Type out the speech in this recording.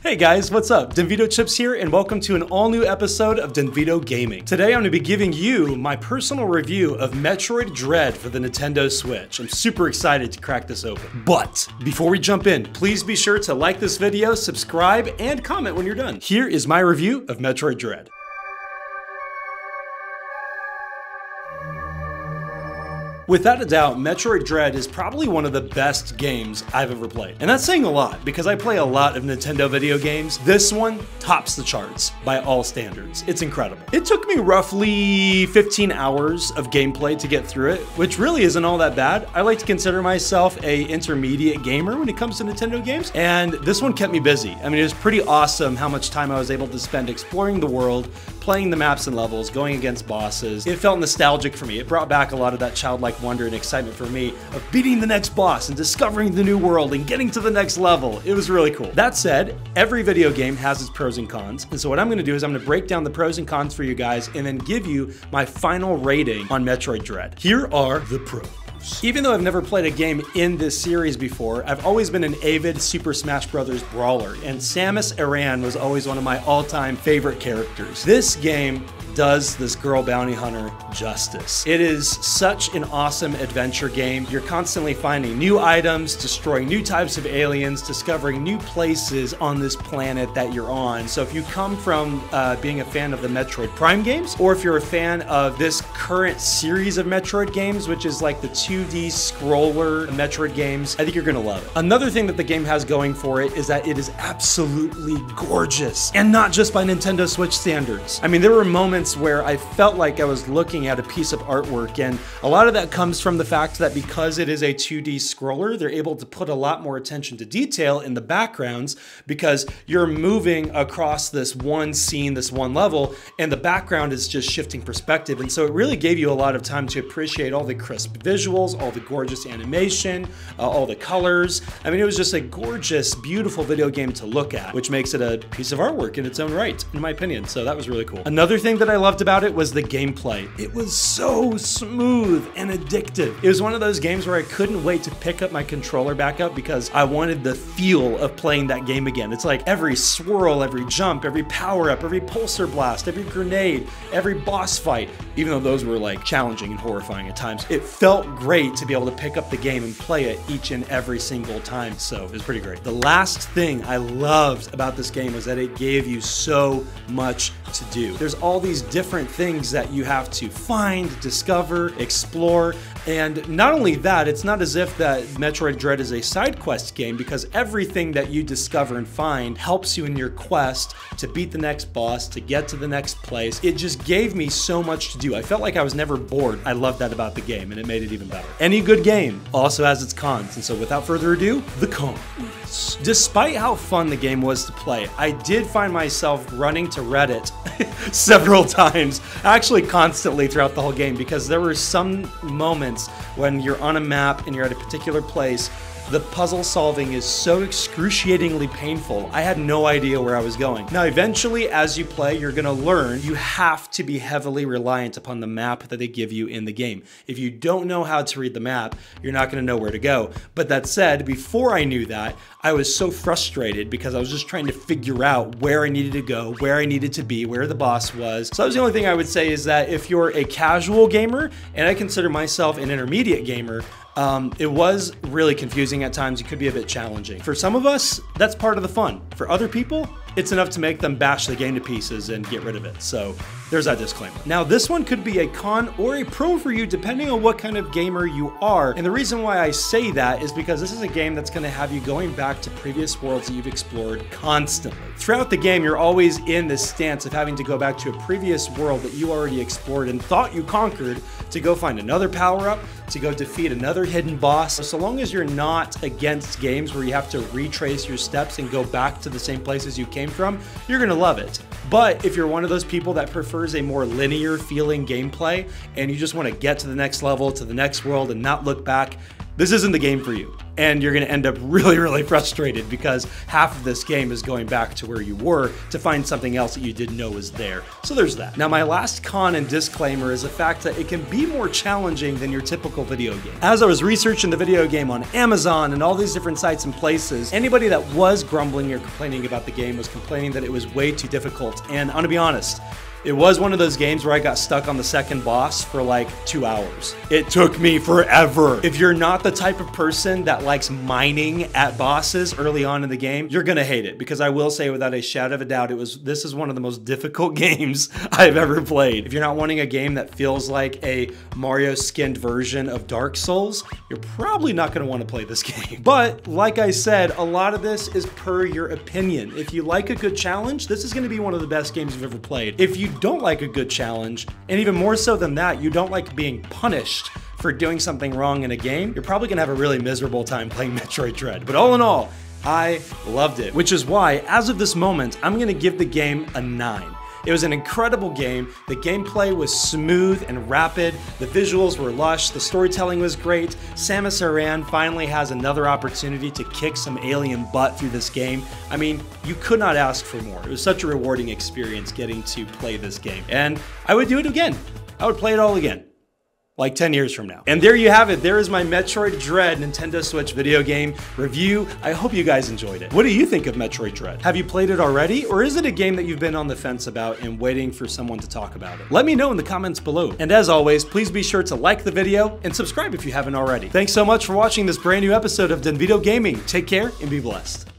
Hey guys, what's up? Denvito Chips here, and welcome to an all new episode of Denvito Gaming. Today I'm going to be giving you my personal review of Metroid Dread for the Nintendo Switch. I'm super excited to crack this open. But before we jump in, please be sure to like this video, subscribe, and comment when you're done. Here is my review of Metroid Dread. Without a doubt, Metroid Dread is probably one of the best games I've ever played. And that's saying a lot, because I play a lot of Nintendo video games. This one tops the charts by all standards. It's incredible. It took me roughly 15 hours of gameplay to get through it, which really isn't all that bad. I like to consider myself a intermediate gamer when it comes to Nintendo games, and this one kept me busy. I mean, it was pretty awesome how much time I was able to spend exploring the world, playing the maps and levels, going against bosses. It felt nostalgic for me. It brought back a lot of that childlike wonder and excitement for me of beating the next boss and discovering the new world and getting to the next level. It was really cool. That said, every video game has its pros and cons. And so what I'm gonna do is I'm gonna break down the pros and cons for you guys and then give you my final rating on Metroid Dread. Here are the pros. Even though I've never played a game in this series before, I've always been an avid Super Smash Bros. brawler, and Samus Aran was always one of my all-time favorite characters. This game does this girl bounty hunter justice. It is such an awesome adventure game. You're constantly finding new items, destroying new types of aliens, discovering new places on this planet that you're on. So if you come from uh, being a fan of the Metroid Prime games, or if you're a fan of this current series of Metroid games, which is like the 2D scroller Metroid games, I think you're gonna love it. Another thing that the game has going for it is that it is absolutely gorgeous, and not just by Nintendo Switch standards. I mean, there were moments moments where I felt like I was looking at a piece of artwork. And a lot of that comes from the fact that because it is a 2D scroller, they're able to put a lot more attention to detail in the backgrounds because you're moving across this one scene, this one level, and the background is just shifting perspective. And so it really gave you a lot of time to appreciate all the crisp visuals, all the gorgeous animation, uh, all the colors. I mean, it was just a gorgeous, beautiful video game to look at, which makes it a piece of artwork in its own right, in my opinion. So that was really cool. Another thing that I loved about it was the gameplay. It was so smooth and addictive. It was one of those games where I couldn't wait to pick up my controller back up because I wanted the feel of playing that game again. It's like every swirl, every jump, every power up, every pulsar blast, every grenade, every boss fight, even though those were like challenging and horrifying at times, it felt great to be able to pick up the game and play it each and every single time. So it was pretty great. The last thing I loved about this game was that it gave you so much to do. There's all these different things that you have to find, discover, explore, and not only that, it's not as if that Metroid Dread is a side quest game because everything that you discover and find helps you in your quest to beat the next boss, to get to the next place. It just gave me so much to do. I felt like I was never bored. I loved that about the game and it made it even better. Any good game also has its cons, and so without further ado, the cons. Despite how fun the game was to play, I did find myself running to Reddit several times, actually constantly throughout the whole game, because there were some moments when you're on a map and you're at a particular place the puzzle solving is so excruciatingly painful, I had no idea where I was going. Now, eventually, as you play, you're gonna learn you have to be heavily reliant upon the map that they give you in the game. If you don't know how to read the map, you're not gonna know where to go. But that said, before I knew that, I was so frustrated because I was just trying to figure out where I needed to go, where I needed to be, where the boss was. So that was the only thing I would say is that if you're a casual gamer, and I consider myself an intermediate gamer, um, it was really confusing at times. It could be a bit challenging. For some of us, that's part of the fun. For other people, it's enough to make them bash the game to pieces and get rid of it. So there's that disclaimer. Now, this one could be a con or a pro for you depending on what kind of gamer you are. And the reason why I say that is because this is a game that's going to have you going back to previous worlds that you've explored constantly. Throughout the game, you're always in this stance of having to go back to a previous world that you already explored and thought you conquered to go find another power up, to go defeat another hidden boss. So long as you're not against games where you have to retrace your steps and go back to the same places you came from, you're to love it. But if you're one of those people that prefers a more linear feeling gameplay and you just want to get to the next level, to the next world, and not look back, this isn't the game for you. And you're going to end up really, really frustrated because half of this game is going back to where you were to find something else that you didn't know was there. So there's that. Now, my last con and disclaimer is the fact that it can be more challenging than your typical video game. As I was researching the video game on Amazon and all these different sites and places, anybody that was grumbling or complaining about the game was complaining that it was way too difficult. And I'm gonna be honest, it was one of those games where I got stuck on the second boss for like two hours. It took me forever. If you're not the type of person that likes mining at bosses early on in the game, you're gonna hate it because I will say without a shadow of a doubt, it was this is one of the most difficult games I've ever played. If you're not wanting a game that feels like a Mario skinned version of Dark Souls, you're probably not gonna wanna play this game. But like I said, a lot of this is per your opinion. If you like a good challenge, this is gonna be one of the best games you've ever played. If you you don't like a good challenge, and even more so than that, you don't like being punished for doing something wrong in a game, you're probably gonna have a really miserable time playing Metroid Dread. But all in all, I loved it, which is why, as of this moment, I'm gonna give the game a 9. It was an incredible game. The gameplay was smooth and rapid. The visuals were lush. The storytelling was great. Samus Aran finally has another opportunity to kick some alien butt through this game. I mean, you could not ask for more. It was such a rewarding experience getting to play this game. And I would do it again. I would play it all again like 10 years from now. And there you have it. There is my Metroid Dread Nintendo Switch video game review. I hope you guys enjoyed it. What do you think of Metroid Dread? Have you played it already? Or is it a game that you've been on the fence about and waiting for someone to talk about it? Let me know in the comments below. And as always, please be sure to like the video and subscribe if you haven't already. Thanks so much for watching this brand new episode of Denvito Gaming. Take care and be blessed.